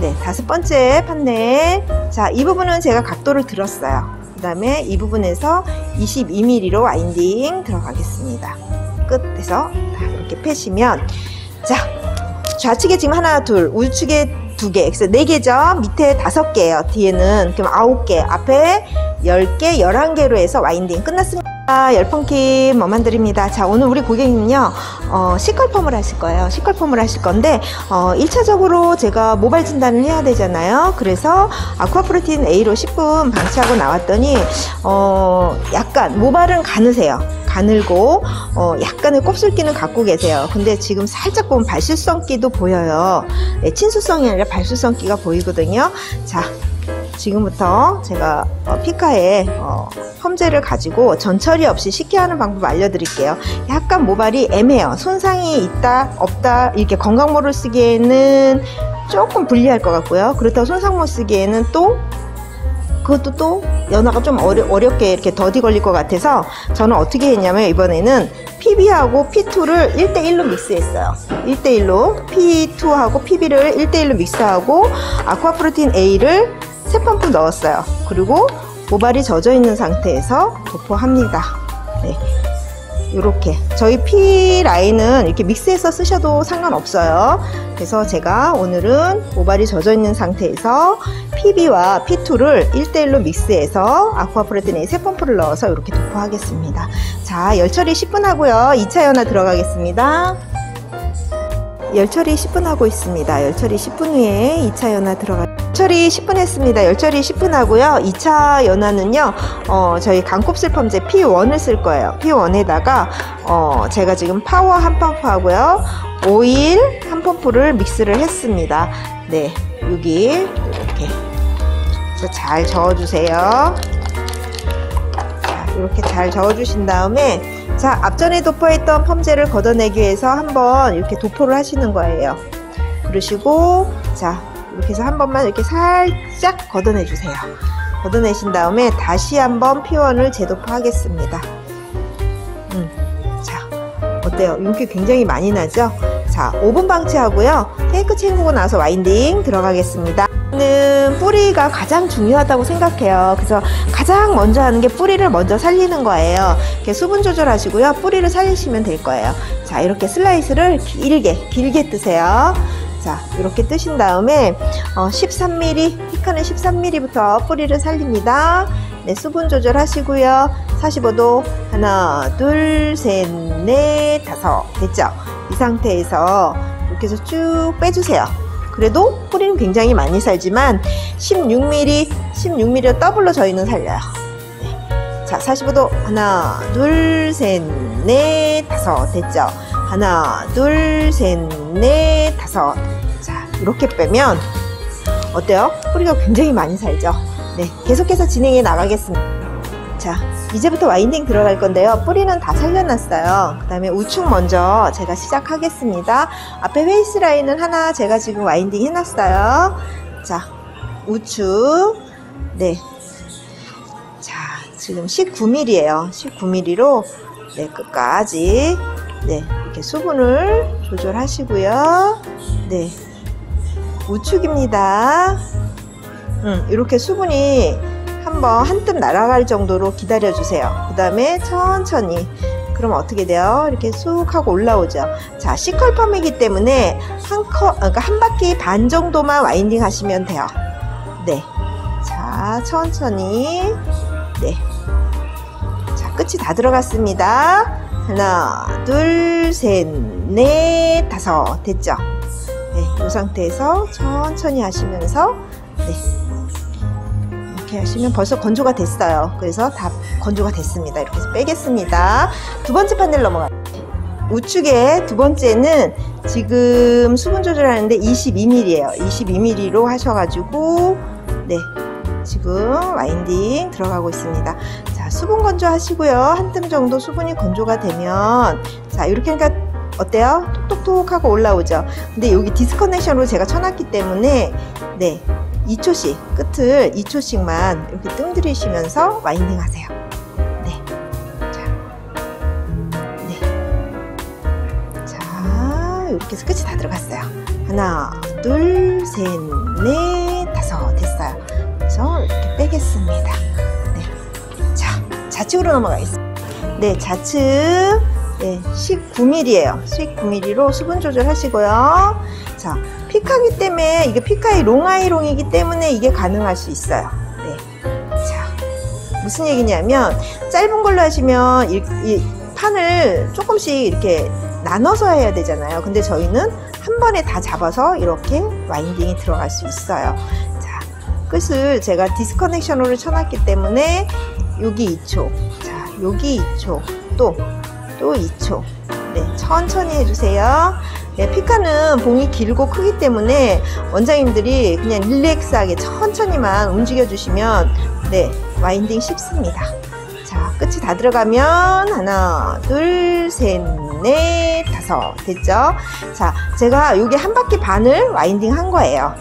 네, 다섯 번째 판넬. 자, 이 부분은 제가 각도를 들었어요. 그 다음에 이 부분에서 22mm로 와인딩 들어가겠습니다. 끝에서 이렇게 패시면, 자, 좌측에 지금 하나, 둘, 우측에 두 개, 그래서 네 개죠. 밑에 다섯 개예요. 뒤에는 그럼 아홉 개, 앞에 열 개, 열한 개로 해서 와인딩 끝났습니다. 열펑킴 뭐만 드립니다. 자, 오늘 우리 고객님은요, 어, 시컬펌을 하실 거예요. 시컬펌을 하실 건데, 어, 1차적으로 제가 모발 진단을 해야 되잖아요. 그래서 아쿠아프로틴 A로 10분 방치하고 나왔더니, 어, 약간 모발은 가느세요. 가늘고 어, 약간의 곱슬기는 갖고 계세요. 근데 지금 살짝 보면 발수성기도 보여요. 네, 친수성이 아니라 발수성기가 보이거든요. 자, 지금부터 제가 어, 피카의 어, 펌제를 가지고 전처리 없이 쉽게 하는 방법 알려드릴게요. 약간 모발이 애매해요. 손상이 있다 없다 이렇게 건강모를 쓰기에는 조금 불리할 것 같고요. 그렇다고 손상모 쓰기에는 또 그것도 또 연화가 좀 어려, 어렵게 이렇게 더디 걸릴 것 같아서 저는 어떻게 했냐면 이번에는 PB하고 P2를 1대1로 믹스했어요. 1대1로 P2하고 PB를 1대1로 믹스하고 아쿠아프로틴 A를 세 펌프 넣었어요. 그리고 모발이 젖어 있는 상태에서 도포합니다. 네. 이렇게 저희 P 라인은 이렇게 믹스해서 쓰셔도 상관없어요. 그래서 제가 오늘은 모발이 젖어 있는 상태에서 PB와 P2를 1대1로 믹스해서 아쿠아프레드네이 세 펌프를 넣어서 이렇게 도포하겠습니다. 자, 열처리 10분 하고요. 2차 연화 들어가겠습니다. 열처리 10분 하고 있습니다. 열처리 10분 후에 2차 연화 들어가 열처리 10분 했습니다. 열처리 10분 하고요. 2차 연화는요, 어, 저희 강곱슬 펌제 P1을 쓸 거예요. P1에다가, 어, 제가 지금 파워 한 펌프 하고요. 오일 한 펌프를 믹스를 했습니다. 네, 여기, 이렇게. 잘 저어주세요. 자, 이렇게 잘 저어주신 다음에, 자, 앞전에 도포했던 펌제를 걷어내기 위해서 한번 이렇게 도포를 하시는 거예요. 그러시고, 자, 이렇게 해서 한 번만 이렇게 살짝 걷어내 주세요. 걷어내신 다음에 다시 한번 피원을 재도포 하겠습니다. 음, 자, 어때요? 윤기 굉장히 많이 나죠? 자, 5분 방치하고요. 테이크 챙기고 나서 와인딩 들어가겠습니다. 는 뿌리가 가장 중요하다고 생각해요. 그래서 가장 먼저 하는 게 뿌리를 먼저 살리는 거예요. 이렇게 수분 조절하시고요. 뿌리를 살리시면 될 거예요. 자, 이렇게 슬라이스를 길게, 길게 뜨세요. 자, 이렇게 뜨신 다음에 어, 13mm, 피카는 13mm부터 뿌리를 살립니다. 네, 수분 조절하시고요. 45도 하나, 둘, 셋, 넷, 다섯 됐죠? 이 상태에서 이렇게 해서 쭉 빼주세요. 그래도 뿌리는 굉장히 많이 살지만 16mm, 16mm 더블로 저희는 살려요. 네. 자, 45도 하나, 둘, 셋, 넷, 다섯 됐죠? 하나, 둘, 셋, 넷, 다섯. 자, 이렇게 빼면 어때요? 뿌리가 굉장히 많이 살죠? 네, 계속해서 진행해 나가겠습니다. 자, 이제부터 와인딩 들어갈 건데요. 뿌리는 다 살려놨어요. 그 다음에 우측 먼저 제가 시작하겠습니다. 앞에 face line은 하나 제가 지금 와인딩 해놨어요. 자, 우측. 네. 자, 지금 19mm예요. 19mm로 네, 끝까지 네, 이렇게 수분을 조절하시고요. 네, 우측입니다. 음, 이렇게 수분이 한번 한뜸 날아갈 정도로 기다려 주세요. 그 다음에 천천히 그럼 어떻게 돼요? 이렇게 쑥 하고 올라오죠. 자, C컬펌이기 때문에 한 컵, 그러니까 한 바퀴 반 정도만 와인딩 하시면 돼요. 네. 자, 천천히. 네. 자, 끝이 다 들어갔습니다. 하나, 둘, 셋, 넷, 다섯. 됐죠? 네, 이 상태에서 천천히 하시면서, 네. 이렇게 하시면 벌써 건조가 됐어요. 그래서 다 건조가 됐습니다. 이렇게 해서 빼겠습니다. 두 번째 판넬 넘어가요. 우측에 두 번째는 지금 수분 조절하는데 22mm예요. 22mm로 하셔가지고, 네. 지금 와인딩 들어가고 있습니다. 자, 수분 건조 하시고요. 한뜸 정도 수분이 건조가 되면 자, 이렇게 하니까 어때요? 톡톡톡 하고 올라오죠. 근데 여기 디스커넥션으로 제가 쳐놨기 때문에 네, 2초씩 끝을 2초씩만 이렇게 뜸 들이시면서 와인딩 하세요. 네. 자. 네. 자, 이렇게 해서 끝이 다 들어갔어요. 하나, 둘, 셋, 넷, 다섯 됐어요. 그래서 이렇게 빼겠습니다. 좌측으로 넘어가겠습니다. 네, 좌측. 네, 19mm예요. 19mm로 수분 조절하시고요. 자, 피카기 때문에 이게 피카의 롱아이롱이기 때문에 이게 가능할 수 있어요. 네. 자, 무슨 얘기냐면 짧은 걸로 하시면 이, 이 판을 조금씩 이렇게 나눠서 해야 되잖아요. 근데 저희는 한 번에 다 잡아서 이렇게 와인딩이 들어갈 수 있어요. 자, 끝을 제가 디스커넥션으로 쳐놨기 때문에 여기 2초, 자, 여기 2초, 또, 또 2초. 네, 천천히 해주세요. 네, 피카는 봉이 길고 크기 때문에 원장님들이 그냥 릴렉스하게 천천히만 움직여 주시면 네, 와인딩 쉽습니다. 자, 끝이 다 들어가면 하나, 둘, 셋, 넷, 다섯. 됐죠? 자, 제가 여기 한 바퀴 반을 와인딩 한 거예요.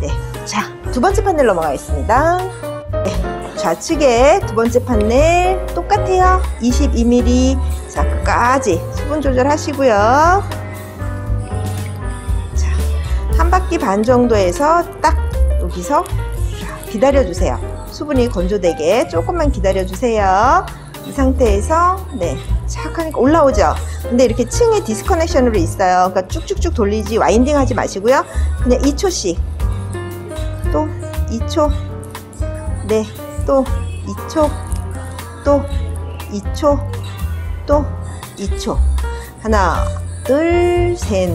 네. 자, 두 번째 판넬 넘어가겠습니다. 네. 좌측에 두 번째 판넬 똑같아요. 22mm. 자, 끝까지 수분 조절하시고요. 자, 한 바퀴 반 정도에서 딱 여기서 기다려주세요. 수분이 건조되게 조금만 기다려주세요. 이 상태에서 네, 착 하니까 올라오죠. 근데 이렇게 층이 디스커넥션으로 있어요. 그러니까 쭉쭉쭉 돌리지 와인딩 하지 마시고요. 그냥 2초씩 또 2초 네, 또 2초 또 2초 또 2초 하나 둘, 셋,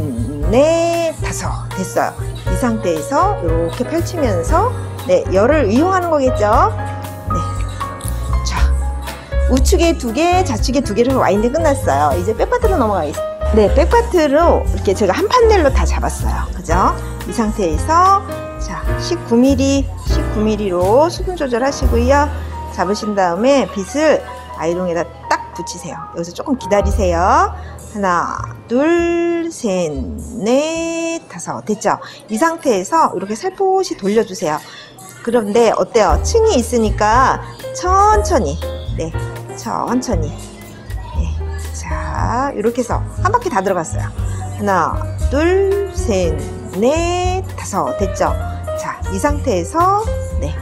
넷, 다섯 됐어요. 이 상태에서 이렇게 펼치면서 네, 열을 이용하는 거겠죠. 네. 자, 우측에 두 개, 좌측에 두 개로 와인딩 끝났어요. 이제 백파트로 넘어가겠습니다. 네, 백파트로 이렇게 제가 한 판넬로 다 잡았어요. 그죠? 이 상태에서 자, 19mm, 19mm로 수분 조절하시고요. 잡으신 다음에 빗을 아이롱에다 딱 붙이세요. 여기서 조금 기다리세요. 하나, 둘, 셋, 넷, 다섯. 됐죠? 이 상태에서 이렇게 살포시 돌려주세요. 그런데 어때요? 층이 있으니까 천천히, 네, 천천히. 네. 자, 이렇게 해서 한 바퀴 다 들어갔어요. 하나, 둘, 셋, 넷, 다섯. 됐죠? 자, 이 상태에서, 네.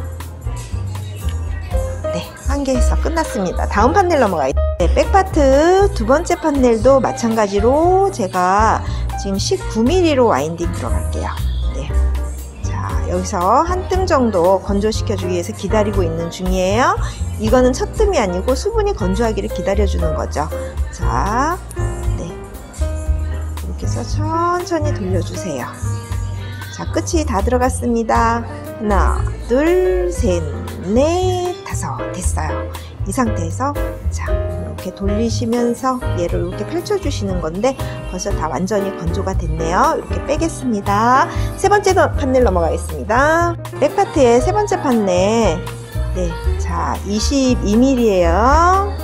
네, 한개 해서 끝났습니다. 다음 판넬 넘어가요. 네, 백파트 두 번째 판넬도 마찬가지로 제가 지금 19mm로 와인딩 들어갈게요. 네. 자, 여기서 한 뜸 정도 건조시켜 주기 위해서 기다리고 있는 중이에요. 이거는 첫 뜸이 아니고 수분이 건조하기를 기다려 주는 거죠. 자, 네. 이렇게 해서 천천히 돌려주세요. 자, 끝이 다 들어갔습니다. 하나, 둘, 셋, 넷, 다섯. 됐어요. 이 상태에서 자, 이렇게 돌리시면서 얘를 이렇게 펼쳐 주시는 건데 벌써 다 완전히 건조가 됐네요. 이렇게 빼겠습니다. 세 번째 판넬 넘어가겠습니다. 백파트의 세 번째 판넬. 네, 자, 22mm예요.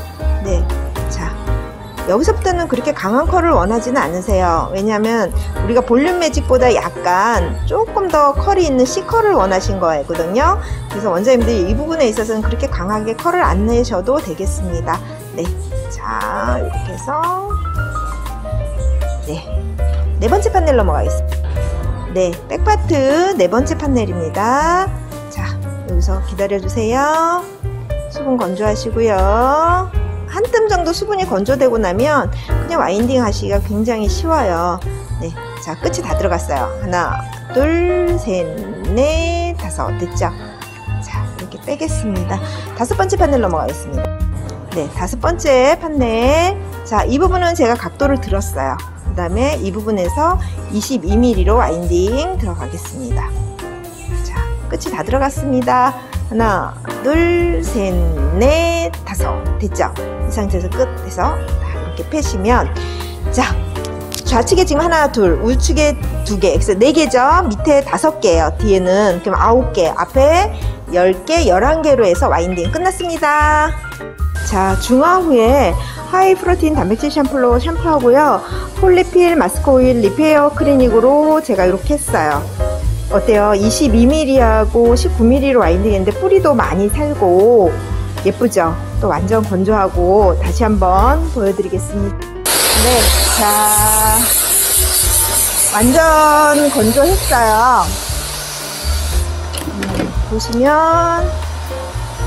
여기서부터는 그렇게 강한 컬을 원하지는 않으세요. 왜냐하면 우리가 볼륨 매직보다 약간 조금 더 컬이 있는 C컬을 원하신 거거든요. 그래서 원장님들이 이 부분에 있어서는 그렇게 강하게 컬을 안 내셔도 되겠습니다. 네, 자 이렇게 해서 네, 네 번째 판넬 넘어가겠습니다. 네, 백파트 네 번째 판넬입니다. 자, 여기서 기다려주세요. 수분 건조하시고요. 한 뜸 정도 수분이 건조되고 나면 그냥 와인딩 하시기가 굉장히 쉬워요. 네, 자 끝이 다 들어갔어요. 하나, 둘, 셋, 넷, 다섯 됐죠? 자 이렇게 빼겠습니다. 다섯 번째 판넬 넘어가겠습니다. 네, 다섯 번째 판넬. 자, 이 부분은 제가 각도를 들었어요. 그 다음에 이 부분에서 22mm로 와인딩 들어가겠습니다. 자, 끝이 다 들어갔습니다. 하나, 둘, 셋, 넷, 다섯. 됐죠? 이 상태에서 끝에서 이렇게 패시면, 자, 좌측에 지금 하나, 둘, 우측에 두 개, 그래서 네 개죠? 밑에 다섯 개예요. 뒤에는 그럼 아홉 개, 앞에 열 개, 열한 개로 해서 와인딩 끝났습니다. 자, 중화 후에 high protein 단백질 샴푸로 샴푸하고요. 폴리필 마스크 오일 repair 클리닉으로 제가 이렇게 했어요. 어때요? 22mm하고 19mm로 와인딩 했는데 뿌리도 많이 살고 예쁘죠? 또 완전 건조하고 다시 한번 보여드리겠습니다. 네, 자 완전 건조했어요. 음, 보시면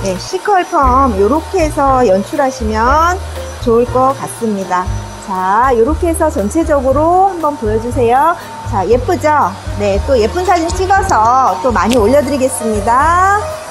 네, 시컬펌 이렇게 해서 연출하시면 좋을 것 같습니다. 자, 이렇게 해서 전체적으로 한번 보여주세요. 자, 예쁘죠? 네, 또 예쁜 사진 찍어서 또 많이 올려드리겠습니다.